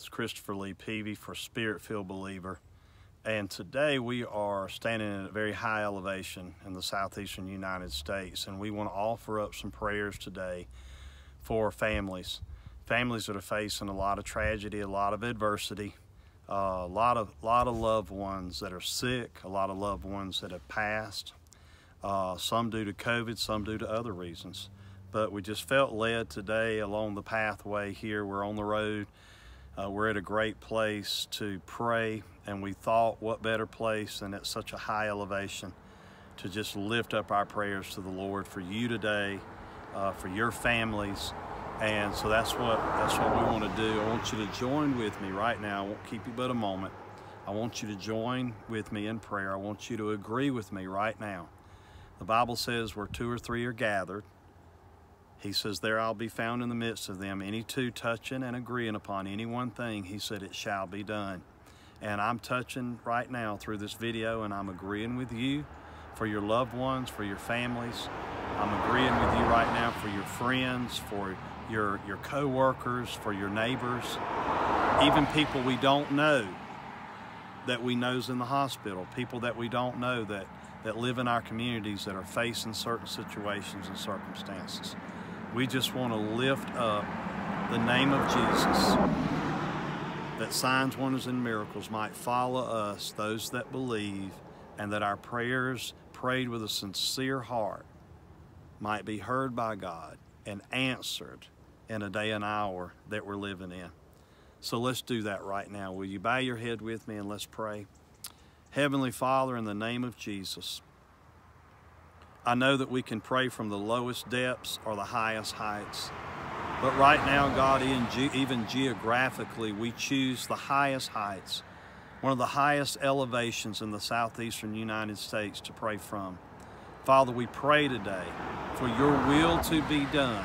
It's Christopher Lee Peavy for Spirit Filled Believer. And today we are standing at a very high elevation in the southeastern United States. And we want to offer up some prayers today for families. Families that are facing a lot of tragedy, a lot of adversity, uh, a lot of, lot of loved ones that are sick, a lot of loved ones that have passed, uh, some due to COVID, some due to other reasons. But we just felt led today along the pathway here. We're on the road uh, we're at a great place to pray, and we thought, what better place than at such a high elevation to just lift up our prayers to the Lord for you today, uh, for your families. And so that's what that's what we want to do. I want you to join with me right now. I won't keep you but a moment. I want you to join with me in prayer. I want you to agree with me right now. The Bible says where two or three are gathered, he says, There I'll be found in the midst of them, any two touching and agreeing upon any one thing. He said, It shall be done. And I'm touching right now through this video, and I'm agreeing with you for your loved ones, for your families. I'm agreeing with you right now for your friends, for your, your co-workers, for your neighbors, even people we don't know that we know's in the hospital, people that we don't know that, that live in our communities that are facing certain situations and circumstances. We just want to lift up the name of Jesus that signs, wonders, and miracles might follow us, those that believe, and that our prayers prayed with a sincere heart might be heard by God and answered in a day and hour that we're living in. So let's do that right now. Will you bow your head with me and let's pray? Heavenly Father, in the name of Jesus, I know that we can pray from the lowest depths or the highest heights. But right now, God, even geographically, we choose the highest heights, one of the highest elevations in the southeastern United States to pray from. Father, we pray today for your will to be done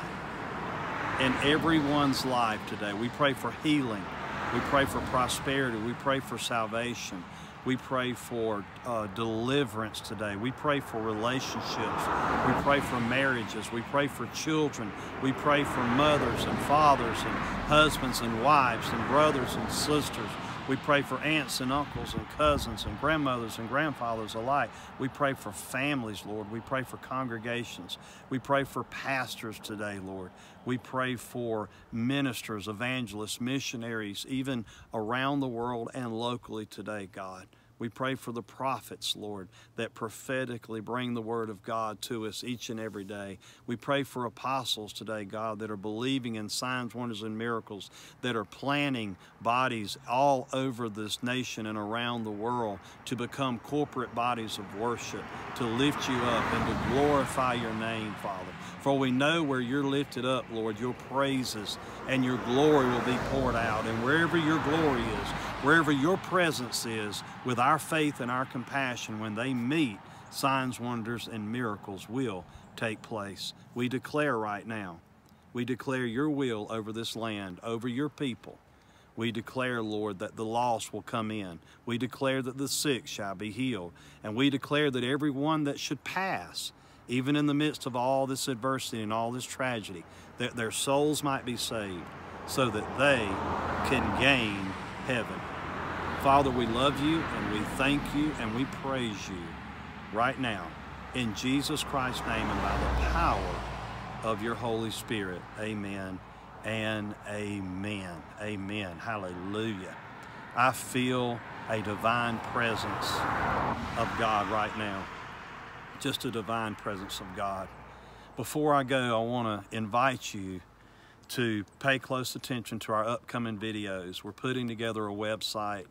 in everyone's life today. We pray for healing. We pray for prosperity. We pray for salvation. We pray for uh, deliverance today. We pray for relationships. We pray for marriages. We pray for children. We pray for mothers and fathers and husbands and wives and brothers and sisters. We pray for aunts and uncles and cousins and grandmothers and grandfathers alike. We pray for families, Lord. We pray for congregations. We pray for pastors today, Lord. We pray for ministers, evangelists, missionaries, even around the world and locally today, God. We pray for the prophets, Lord, that prophetically bring the word of God to us each and every day. We pray for apostles today, God, that are believing in signs, wonders, and miracles, that are planting bodies all over this nation and around the world to become corporate bodies of worship, to lift you up and to glorify your name, Father. For we know where you're lifted up, Lord, your praises and your glory will be poured out. And wherever your glory is, wherever your presence is, with our faith and our compassion, when they meet, signs, wonders, and miracles will take place. We declare right now, we declare your will over this land, over your people. We declare, Lord, that the lost will come in. We declare that the sick shall be healed. And we declare that everyone that should pass, even in the midst of all this adversity and all this tragedy, that their souls might be saved so that they can gain heaven. Father, we love you and we thank you and we praise you right now in Jesus Christ's name and by the power of your Holy Spirit. Amen and amen. Amen. Hallelujah. I feel a divine presence of God right now. Just a divine presence of God. Before I go, I want to invite you to pay close attention to our upcoming videos. We're putting together a website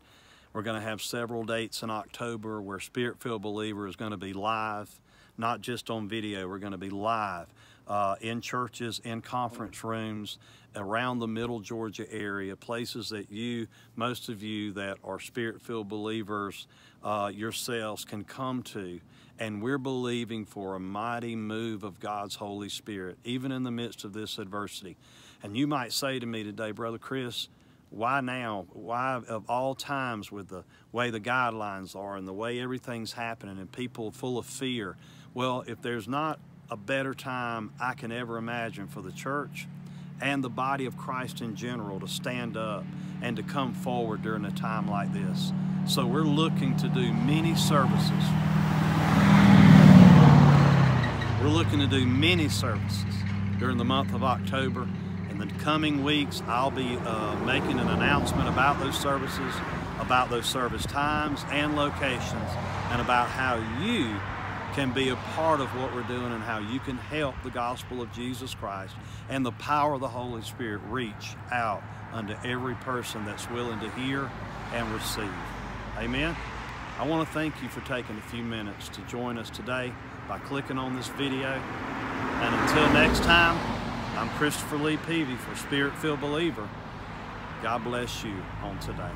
we're going to have several dates in October where Spirit Filled Believer is going to be live, not just on video. We're going to be live uh, in churches, in conference rooms, around the middle Georgia area, places that you, most of you that are Spirit Filled believers uh, yourselves can come to. And we're believing for a mighty move of God's Holy Spirit, even in the midst of this adversity. And you might say to me today, Brother Chris, why now? Why of all times with the way the guidelines are and the way everything's happening and people full of fear? Well, if there's not a better time I can ever imagine for the church and the body of Christ in general to stand up and to come forward during a time like this. So we're looking to do many services. We're looking to do many services during the month of October. In the coming weeks, I'll be uh, making an announcement about those services, about those service times and locations, and about how you can be a part of what we're doing and how you can help the gospel of Jesus Christ and the power of the Holy Spirit reach out unto every person that's willing to hear and receive. Amen. I want to thank you for taking a few minutes to join us today by clicking on this video. And until next time, I'm Christopher Lee Peavy for Spirit Filled Believer. God bless you on today.